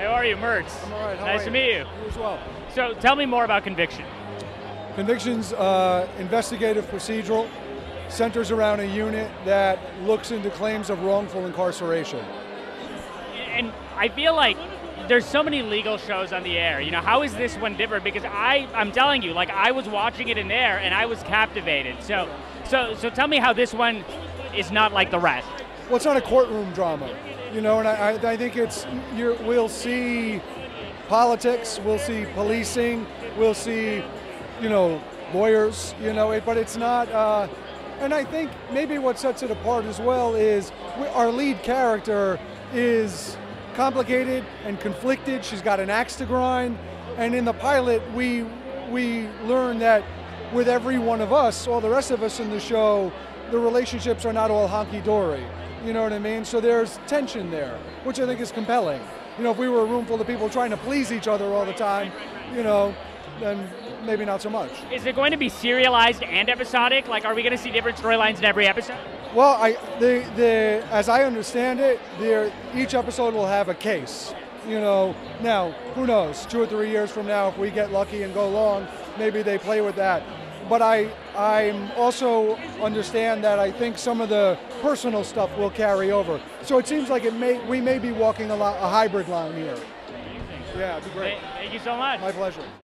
How are you, Murtz? I'm all right. How nice to you? meet you. You as well. So tell me more about Conviction. Convictions, uh, investigative procedural, centers around a unit that looks into claims of wrongful incarceration. And I feel like there's so many legal shows on the air. You know, how is this one different? Because I, I'm telling you, like I was watching it in there and I was captivated. So, so, so tell me how this one is not like the rest. Well, it's not a courtroom drama, you know, and I, I, I think it's, you're, we'll see politics, we'll see policing, we'll see, you know, lawyers, you know, it, but it's not, uh, and I think maybe what sets it apart as well is we, our lead character is complicated and conflicted. She's got an axe to grind, and in the pilot, we we learn that with every one of us, all the rest of us in the show, the relationships are not all honky dory. You know what I mean? So there's tension there, which I think is compelling. You know, if we were a room full of people trying to please each other all the time, you know, then maybe not so much. Is it going to be serialized and episodic? Like, are we going to see different storylines in every episode? Well, I, the, the, as I understand it, each episode will have a case. You know, now who knows? Two or three years from now, if we get lucky and go long, maybe they play with that. But I, I'm also understand that I think some of the personal stuff will carry over. So it seems like it may, we may be walking a, lot, a hybrid line here. Yeah, it'd be great. Thank you so much. My pleasure.